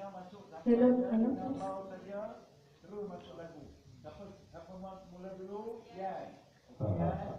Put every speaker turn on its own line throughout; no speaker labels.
Dah masuk dah. Hello, hello. Saja terus masuk lagu. Dapat mula dulu? Ya.
Ah.
Ya.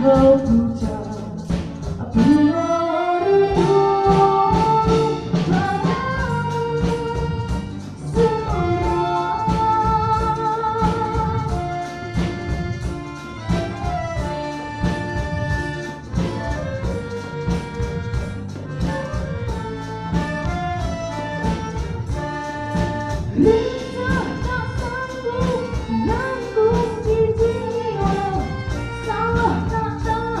hold you tight.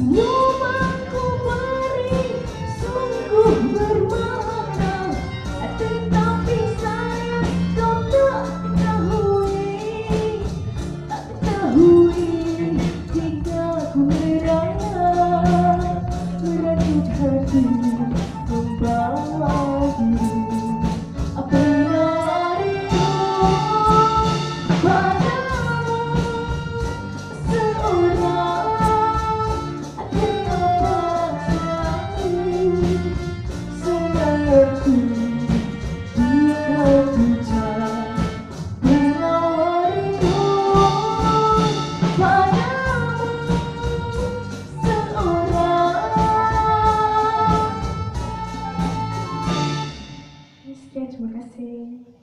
No!
blessing.